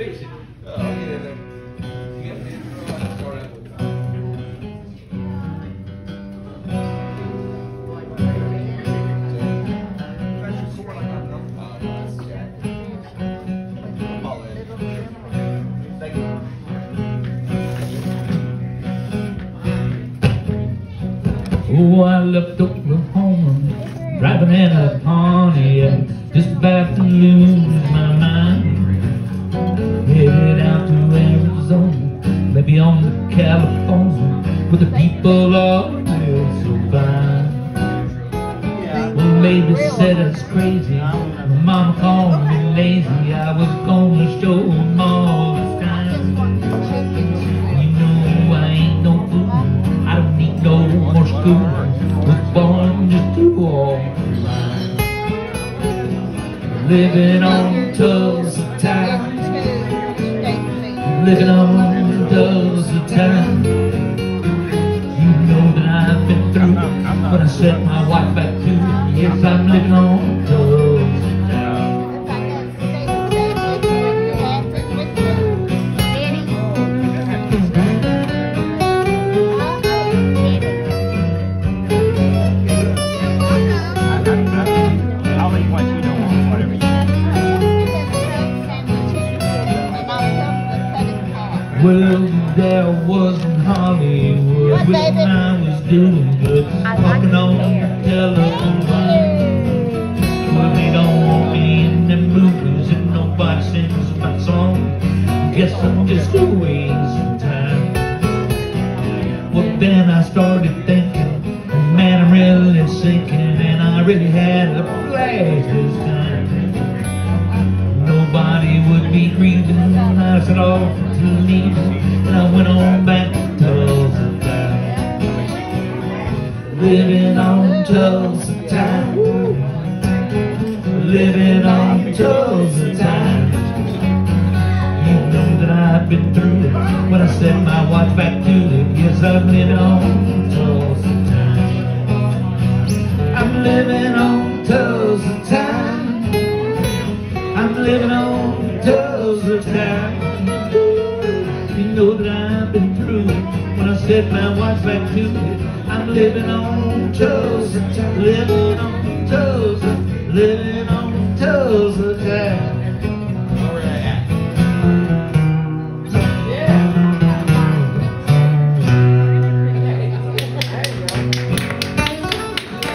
fix it. Oh, I'll get in there. Get in there. I'll start out with- Thank you. Oh, I left Oklahoma, driving in a Pontiac, just about to lose my California, where the people are real so fine. Well, baby said it's crazy, my mama called me lazy, I was gonna show 'em all this time. You know I ain't no fool. I don't need no more school. Was born just to walk the line. Living on Tulsa time. Living on Tulsa time. You know that I've been through. When I set my wife back to yes, I'm living on Well, there was in Hollywood when I was doing good, talking on the telephone line. Well, they don't want me in them movies and nobody sings my song. Guess I'm just a waste of time. Well, then I started thinking, man, I'm really sinking, and I really had a blast this time. Nobody would be grieving. I set off to leave, and I went on back to Tulsa town. Living on Tulsa town. Living on Tulsa town. You know that I've been through it. When I set my watch back to it, yes, I'm living on Tulsa town. I'm living on Tulsa town. I'm living on Tulsa town. You know that I've been through When I set my watch back to it I'm living on toes. Living on toes. Living